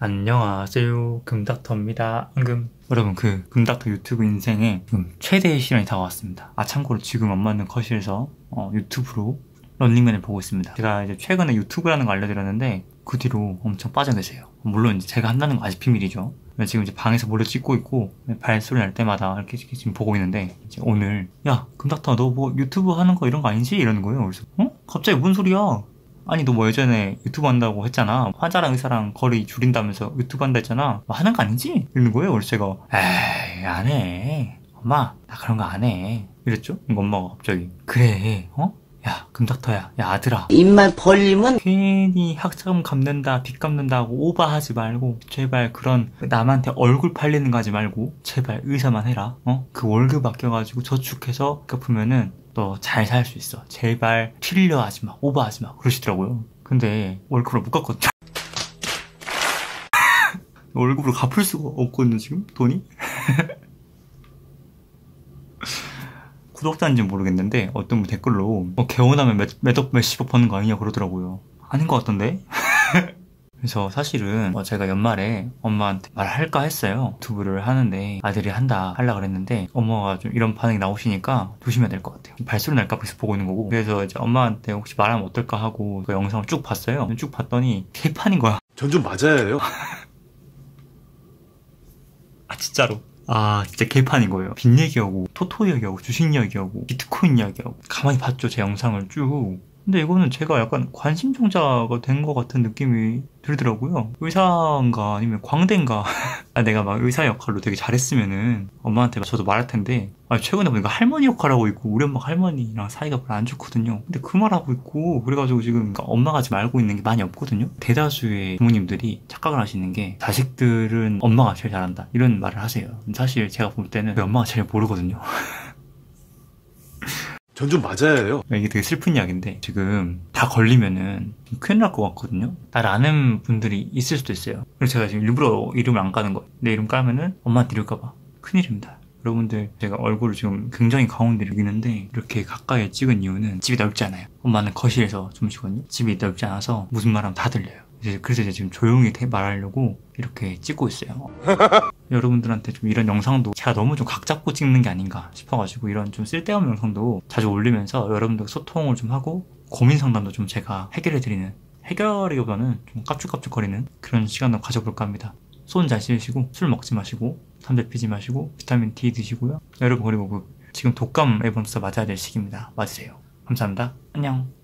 안녕하세요. 금닥터입니다. 방금. 여러분 그 금닥터 유튜브 인생에 지금 최대의 시간이 다가왔습니다. 아 참고로 지금 엄마는 거실에서 어, 유튜브로 런닝맨을 보고 있습니다. 제가 이제 최근에 유튜브라는 거 알려드렸는데 그 뒤로 엄청 빠져 계세요. 물론 이제 제가 한다는 거 아직 비밀이죠. 지금 이제 방에서 몰래 찍고 있고 발소리 날 때마다 이렇게 지금 보고 있는데 오늘 야 금닥터 너 뭐 유튜브 하는 거 이런 거 아니지? 이러는 거예요. 그래서 어? 갑자기 뭔 소리야 아니 너 뭐 예전에 유튜브 한다고 했잖아. 환자랑 의사랑 거리 줄인다면서 유튜브 한다 했잖아. 뭐 하는 거 아니지? 이러는 거예요 그래서 제가. 에이 안해. 엄마 나 그런 거 안 해. 이랬죠? 엄마가 갑자기. 그래 어? 야 금닥터야. 야 아들아. 입만 벌리면 괜히 학자금 갚는다 빚 갚는다고 오버하지 말고 제발 그런 남한테 얼굴 팔리는 거 하지 말고 제발 의사만 해라. 어? 그 월급 아껴가지고 저축해서 갚으면은 너 잘 살 수 있어. 제발 필려 하지 마 오버하지 마. 그러시더라고요. 근데 월급을 못 갚거든요. 월급으로 갚을 수가 없거든요 지금? 돈이? 구독자인지는 모르겠는데 어떤 분 댓글로 뭐 개원하면 몇, 몇억 몇십억 버는 거 아니냐 그러더라고요. 아닌 것 같던데 그래서 사실은 뭐 제가 연말에 엄마한테 말할까 했어요. 유튜브를 하는데 아들이 한다 하려 그랬는데 엄마가 좀 이런 반응이 나오시니까 조심해야 될 것 같아요. 발소리 날까 봐서 보고 있는 거고. 그래서 이제 엄마한테 혹시 말하면 어떨까 하고 그 영상을 쭉 봤어요. 쭉 봤더니 개판인 거야. 전 좀 맞아야 해요. 아 진짜로? 아 진짜 개판인 거예요. 빚 얘기하고 토토 얘기하고 주식 얘기하고 비트코인 이야기하고. 가만히 봤죠 제 영상을 쭉 근데 이거는 제가 약간 관심종자가 된 것 같은 느낌이 들더라고요. 의사인가 아니면 광대인가? 아, 내가 막 의사 역할로 되게 잘했으면은 엄마한테 저도 말할 텐데. 아, 최근에 보니까 할머니 역할하고 있고 우리 엄마가 할머니랑 사이가 별로 안 좋거든요. 근데 그 말하고 있고 그래가지고 지금 엄마가 지금 알고 있는 게 많이 없거든요. 대다수의 부모님들이 착각을 하시는 게 자식들은 엄마가 제일 잘한다 이런 말을 하세요. 사실 제가 볼 때는 엄마가 제일 모르거든요 전 좀 맞아야 해요. 이게 되게 슬픈 이야기인데 지금 다 걸리면은 큰일 날 것 같거든요. 날 아는 분들이 있을 수도 있어요. 그래서 제가 지금 일부러 이름을 안 까는 거예요. 내 이름 까면은 엄마한테 이럴까봐 큰일입니다. 여러분들 제가 얼굴을 지금 굉장히 가운데 여기는데 이렇게 가까이 찍은 이유는 집이 넓지 않아요. 엄마는 거실에서 주무시거든요. 집이 넓지 않아서 무슨 말하면 다 들려요. 그래서 이제 지금 조용히 말하려고 이렇게 찍고 있어요. 여러분들한테 좀 이런 영상도 제가 너무 좀 각 잡고 찍는 게 아닌가 싶어가지고 이런 좀 쓸데없는 영상도 자주 올리면서 여러분들 소통을 좀 하고 고민 상담도 좀 제가 해결해드리는 해결이보다는 좀 깝죽깝죽거리는 그런 시간을 가져볼까 합니다. 손 잘 씻으시고 술 먹지 마시고 담배 피지 마시고 비타민 D 드시고요. 여러분 그리고 그 지금 독감 에번스 맞아야 될 시기입니다. 맞으세요. 감사합니다. 안녕.